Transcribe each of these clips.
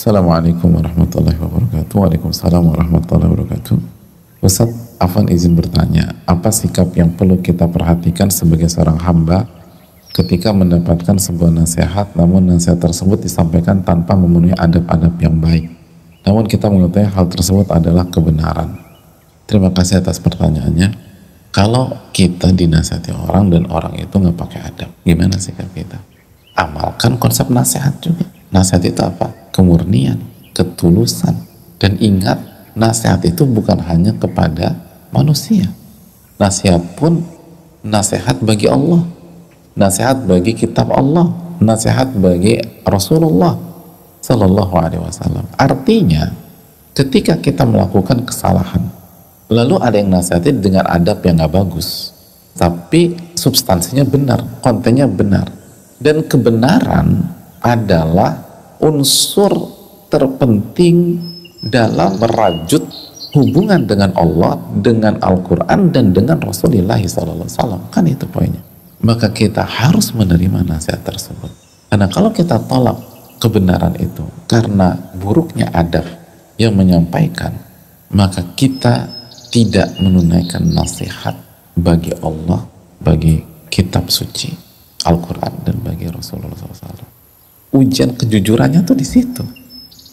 Assalamualaikum warahmatullahi wabarakatuh. Waalaikumsalam warahmatullahi wabarakatuh. Ustaz Afan izin bertanya, apa sikap yang perlu kita perhatikan sebagai seorang hamba ketika mendapatkan sebuah nasihat namun nasihat tersebut disampaikan tanpa memenuhi adab-adab yang baik. Namun kita mengetahui hal tersebut adalah kebenaran. Terima kasih atas pertanyaannya. Kalau kita dinasihati orang dan orang itu nggak pakai adab, gimana sikap kita? Amalkan konsep nasihat juga. Nasihat itu apa? Kemurnian, ketulusan. Dan ingat, nasihat itu bukan hanya kepada manusia. Nasihat pun nasihat bagi Allah. Nasihat bagi kitab Allah. Nasihat bagi Rasulullah Sallallahu Alaihi Wasallam. Artinya, ketika kita melakukan kesalahan, lalu ada yang nasihati dengan adab yang nggak bagus, tapi substansinya benar, kontennya benar, dan kebenaran adalah unsur terpenting dalam merajut hubungan dengan Allah, dengan Al-Quran, dan dengan Rasulullah SAW. Kan itu poinnya. Maka kita harus menerima nasihat tersebut. Karena kalau kita tolak kebenaran itu karena buruknya adab yang menyampaikan, maka kita tidak menunaikan nasihat bagi Allah, bagi kitab suci, Al-Quran, dan bagi Rasulullah SAW ujian kejujurannya tuh di situ.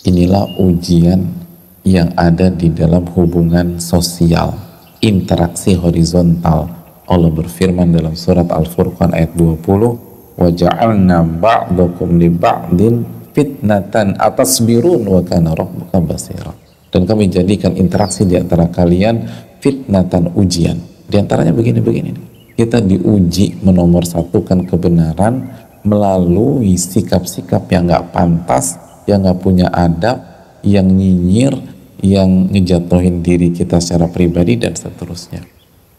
Inilah ujian yang ada di dalam hubungan sosial, interaksi horizontal. Allah berfirman dalam surat Al-Furqan ayat 20, "Waja'alna ba'dakum li ba'din fitnatan atas birun wa kana rabbuka basira." Dan kami jadikan interaksi di antara kalian fitnatan ujian. Di antaranya begini-begini. Kita diuji menomor satukan kebenaran, melalui sikap-sikap yang nggak pantas, yang nggak punya adab, yang nyinyir, yang ngejatuhin diri kita secara pribadi dan seterusnya.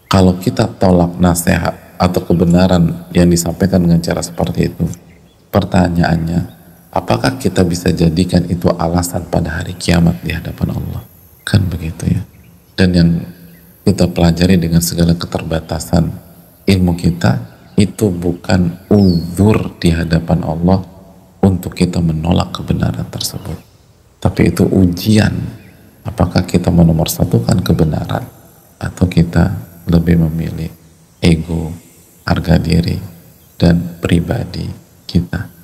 Kalau kita tolak nasihat atau kebenaran yang disampaikan dengan cara seperti itu, pertanyaannya, apakah kita bisa jadikan itu alasan pada hari kiamat di hadapan Allah? Kan begitu ya. Dan yang kita pelajari dengan segala keterbatasan ilmu kita, itu bukan uzur di hadapan Allah untuk kita menolak kebenaran tersebut. Tapi itu ujian apakah kita menomorsatukan kebenaran atau kita lebih memilih ego, harga diri, dan pribadi kita.